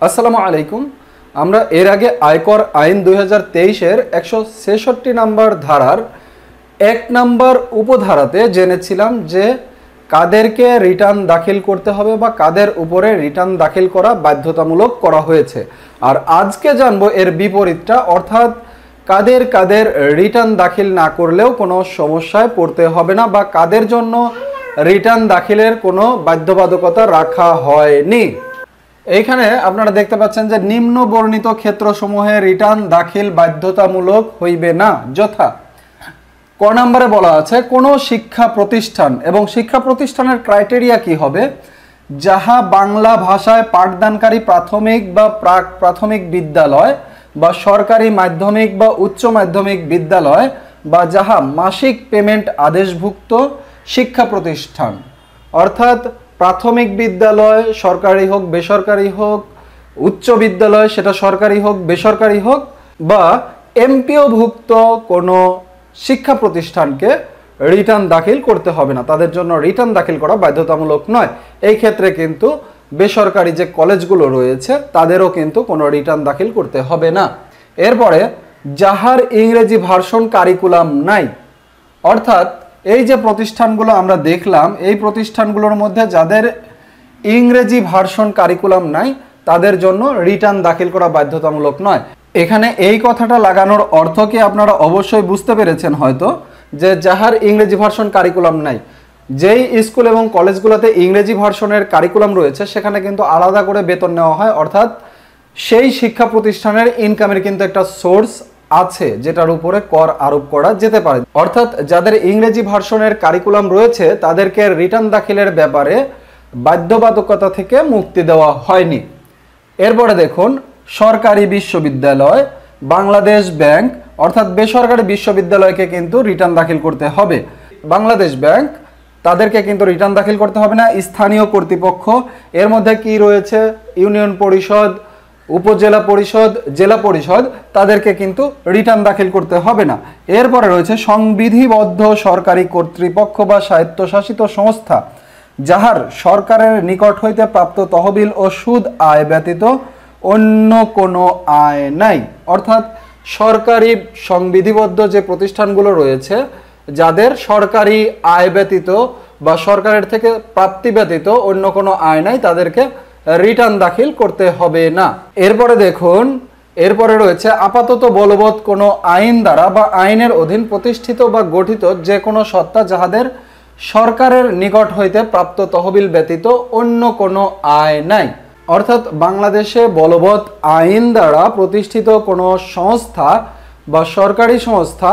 আসসালামু আলাইকুম। আমরা এর আগে আয়কর আইন দুই হাজার তেইশের একশো ছেষট্টি নাম্বার ধারার এক নাম্বার উপধারাতে জেনেছিলাম যে কাদেরকে রিটার্ন দাখিল করতে হবে বা কাদের উপরে রিটার্ন দাখিল করা বাধ্যতামূলক করা হয়েছে। আর আজকে জানব এর বিপরীতটা, অর্থাৎ কাদের কাদের রিটার্ন দাখিল না করলেও কোনো সমস্যায় পড়তে হবে না বা কাদের জন্য রিটার্ন দাখিলের কোনো বাধ্যবাধকতা রাখা হয়নি। এইখানে আপনারা দেখতে পাচ্ছেন যে নিম্ন বর্ণিত ক্ষেত্রসমূহে রিটার্ন দাখিল বাধ্যতামূলক হইবে না, যথা। ক নম্বরে বলা আছে, কোনো শিক্ষা প্রতিষ্ঠান এবং শিক্ষা প্রতিষ্ঠানের ক্রাইটেরিয়া কি হবে? যাহা বাংলা ভাষায় পাঠদানকারী প্রাথমিক বা প্রাক প্রাথমিক বিদ্যালয় বা সরকারি মাধ্যমিক বা উচ্চ মাধ্যমিক বিদ্যালয় বা যাহা মাসিক পেমেন্ট আদেশভুক্ত শিক্ষা প্রতিষ্ঠান। অর্থাৎ প্রাথমিক বিদ্যালয় সরকারি হোক, বেসরকারি হোক, উচ্চ বিদ্যালয় সেটা সরকারি হোক, বেসরকারি হোক, বা এমপিওভুক্ত কোনো শিক্ষা প্রতিষ্ঠানকে রিটার্ন দাখিল করতে হবে না। তাদের জন্য রিটার্ন দাখিল করা বাধ্যতামূলক নয়। এই ক্ষেত্রে কিন্তু বেসরকারি যে কলেজগুলো রয়েছে, তাদেরও কিন্তু কোনো রিটার্ন দাখিল করতে হবে না। এরপরে, যাহার ইংরেজি ভার্সন কারিকুলাম নাই, অর্থাৎ এই যে প্রতিষ্ঠানগুলো আমরা দেখলাম, এই প্রতিষ্ঠানগুলোর মধ্যে যাদের ইংরেজি ভার্সন কারিকুলাম নাই, তাদের জন্য রিটার্ন দাখিল করা বাধ্যতামূলক নয়। এখানে এই কথাটা লাগানোর অর্থ কি আপনারা অবশ্যই বুঝতে পেরেছেন হয়তো, যে যাহার ইংরেজি ভার্সন কারিকুলাম নাই, যেই স্কুল এবং কলেজগুলোতে ইংরেজি ভার্সনের কারিকুলাম রয়েছে, সেখানে কিন্তু আলাদা করে বেতন নেওয়া হয়। অর্থাৎ সেই শিক্ষা প্রতিষ্ঠানের ইনকামের কিন্তু একটা সোর্স আছে, যেটার উপরে কর আরোপ করা যেতে পারে। অর্থাৎ যাদের ইংরেজি ভার্সনের কারিকুলাম রয়েছে, তাদেরকে রিটার্ন দাখিলের ব্যাপারে বাধ্যবাধকতা থেকে মুক্তি দেওয়া হয়নি। এরপরে দেখুন, সরকারি বিশ্ববিদ্যালয়, বাংলাদেশ ব্যাংক, অর্থাৎ বেসরকারি বিশ্ববিদ্যালয়কে কিন্তু রিটার্ন দাখিল করতে হবে। বাংলাদেশ ব্যাংক, তাদেরকে কিন্তু রিটার্ন দাখিল করতে হবে না, স্থানীয় কর্তৃপক্ষ। এর মধ্যে কি রয়েছে? ইউনিয়ন পরিষদ উপজেলা পরিষদ, জেলা পরিষদ, তাদেরকে কিন্তু রিটার্ন দাখিল করতে হবে না। এরপরে রয়েছে সংবিধিবদ্ধ সরকারি কর্তৃপক্ষ বা স্বায়ত্তশাসিত সংস্থা, যাহার সরকারের নিকট হইতে প্রাপ্ত তহবিল ও সুদ আয় ব্যতীত অন্য কোনো আয় নাই। অর্থাৎ সরকারি সংবিধিবদ্ধ যে প্রতিষ্ঠানগুলো রয়েছে, যাদের সরকারি আয় ব্যতীত বা সরকারের থেকে প্রাপ্তি ব্যতীত অন্য কোনো আয় নাই, তাদেরকে রিটার্ন দাখিল করতে হবে না। এরপরে দেখুন, এরপরে রয়েছে আপাতত বলবৎ কোনো আইন দ্বারা বা আইনের অধীন প্রতিষ্ঠিত বা গঠিত যে কোনো সত্তা যাহাদের সরকারের নিকট হইতে প্রাপ্ত তহবিল ব্যতীত অন্য কোনো আয় নাই। অর্থাৎ বাংলাদেশে বলবৎ আইন দ্বারা প্রতিষ্ঠিত কোনো সংস্থা বা সরকারি সংস্থা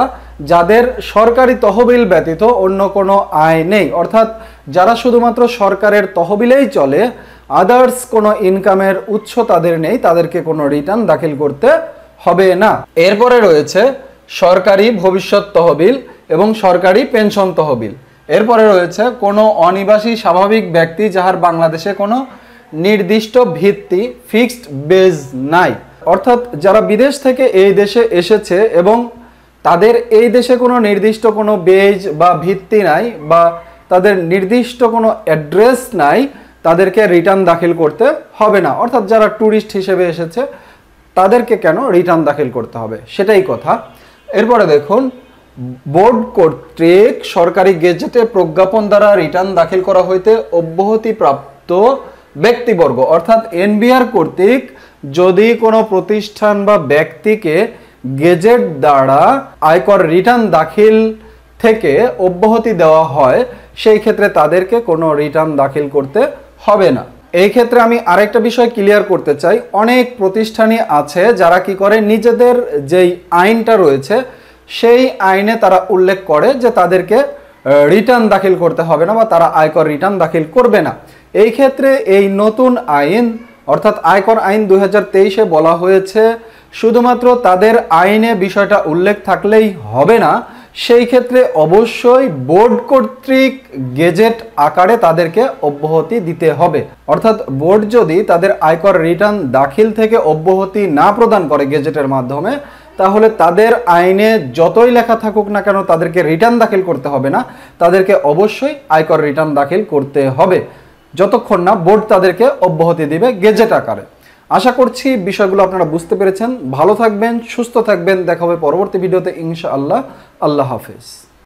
যাদের সরকারি তহবিল ব্যতীত অন্য কোনো আয় নেই। অর্থাৎ যারা শুধুমাত্র সরকারের তহবিলেই চলে আদার্স কোনো ইনকামের উৎস তাদের নেই, তাদেরকে কোনো রিটার্ন দাখিল করতে হবে না। এরপরে রয়েছে সরকারি ভবিষ্যৎ তহবিল এবং সরকারি পেনশন তহবিল। এরপরে রয়েছে কোনো অনিবাসী স্বাভাবিক ব্যক্তি যাহার বাংলাদেশে কোনো নির্দিষ্ট ভিত্তি ফিক্সড বেজ নাই। অর্থাৎ যারা বিদেশ থেকে এই দেশে এসেছে এবং তাদের এই দেশে কোনো নির্দিষ্ট কোনো বেজ বা ভিত্তি নাই বা তাদের নির্দিষ্ট কোনো অ্যাড্রেস নাই তাদেরকে রিটার্ন দাখিল করতে হবে না। অর্থাৎ যারা ট্যুরিস্ট হিসেবে এসেছে, তাদেরকে কেন রিটার্ন দাখিল করতে হবে? সেটাই কথা। এরপরে দেখুন, বোর্ড কর্তৃক সরকারি গেজেটে প্রজ্ঞাপন দ্বারা রিটার্ন দাখিল করা হইতে অব্যাহতিপ্রাপ্ত ব্যক্তিবর্গ, অর্থাৎ এনবিআর কর্তৃক যদি কোনো প্রতিষ্ঠান বা ব্যক্তিকে গেজেট দ্বারা আয়কর রিটার্ন দাখিল থেকে অব্যাহতি দেওয়া হয়, সেই ক্ষেত্রে তাদেরকে কোনো রিটার্ন দাখিল করতে হবে না। এই ক্ষেত্রে আমি আরেকটা বিষয় ক্লিয়ার করতে চাই। অনেক প্রতিষ্ঠানই আছে যারা কি করে নিজেদের যেই আইনটা রয়েছে, সেই আইনে তারা উল্লেখ করে যে তাদেরকে রিটার্ন দাখিল করতে হবে না বা তারা আয়কর রিটার্ন দাখিল করবে না। এই ক্ষেত্রে এই নতুন আইন, অর্থাৎ আয়কর আইন দুই হাজার তেইশে বলা হয়েছে, শুধুমাত্র তাদের আইনে বিষয়টা উল্লেখ থাকলেই হবে না সেই ক্ষেত্রে অবশ্যই বোর্ড কর্তৃক গেজেট আকারে তাদেরকে অব্যাহতি দিতে হবে। অর্থাৎ বোর্ড যদি তাদের আয়কর রিটার্ন দাখিল থেকে অব্যাহতি না প্রদান করে গেজেটের মাধ্যমে, তাহলে তাদের আইনে যতই লেখা থাকুক না কেন তাদেরকে রিটার্ন দাখিল করতে হবে না, তাদেরকে অবশ্যই আয়কর রিটার্ন দাখিল করতে হবে। যতক্ষণ না বোর্ড তাদেরকে অব্যাহতি দিবে গেজেট আকারে। আশা করছি বিষয়গুলো আপনারা বুঝতে পেরেছেন। ভালো থাকবেন, সুস্থ থাকবেন। দেখা হবে পরবর্তী ভিডিওতে ইনশা আল্লাহ আল্লাহ হাফেজ।